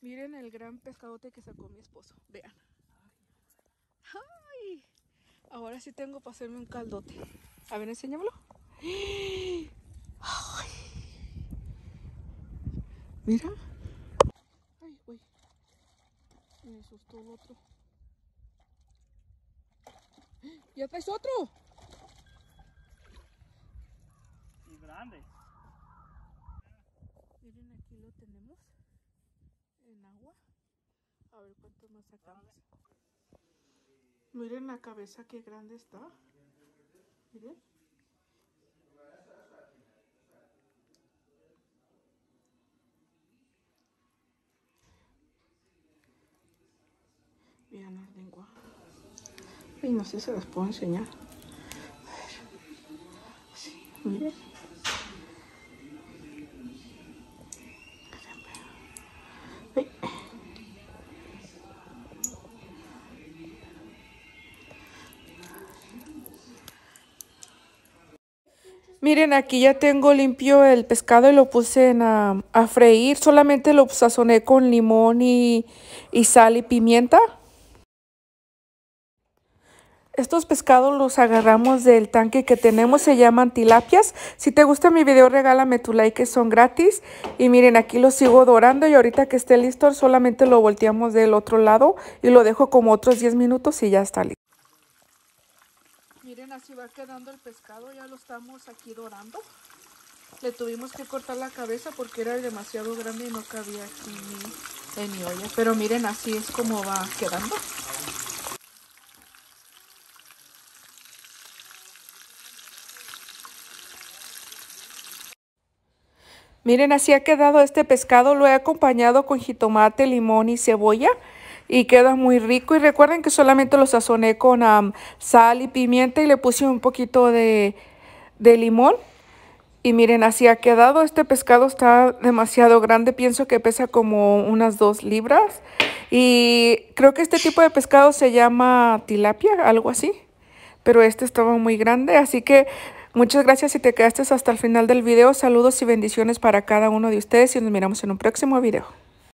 Miren el gran pescadote que sacó mi esposo. Vean. ¡Ay! Ahora sí tengo para hacerme un caldote. A ver, enséñamelo. ¡Ay! Mira. Ay, güey. Me asustó el otro. ¡Ya traes otro! Y grande. Miren, aquí lo tenemos en agua. A ver cuántos más sacamos. Miren la cabeza qué grande está. Miren. Vean la lengua. Ay, no sé si se las puedo enseñar. A ver. Sí, miren. Miren, aquí ya tengo limpio el pescado y lo puse en, a, a freír. Solamente lo sazoné con limón y, y sal y pimienta. Estos pescados los agarramos del tanque que tenemos, se llaman tilapias. Si te gusta mi video, regálame tu like, que son gratis. Y miren, aquí lo sigo dorando y ahorita que esté listo, solamente lo volteamos del otro lado y lo dejo como otros 10 minutos y ya está listo. Así va quedando el pescado, ya lo estamos aquí dorando. Le tuvimos que cortar la cabeza porque era demasiado grande y no cabía aquí en mi olla. Pero miren, así es como va quedando. Miren, así ha quedado este pescado. Lo he acompañado con jitomate, limón y cebolla. Y queda muy rico. Y recuerden que solamente lo sazoné con sal y pimienta y le puse un poquito de, de limón. Y miren, así ha quedado. Este pescado está demasiado grande. Pienso que pesa como unas dos libras. Y creo que este tipo de pescado se llama tilapia, algo así. Pero este estaba muy grande. Así que muchas gracias si te quedaste hasta el final del video. Saludos y bendiciones para cada uno de ustedes. Y nos miramos en un próximo video.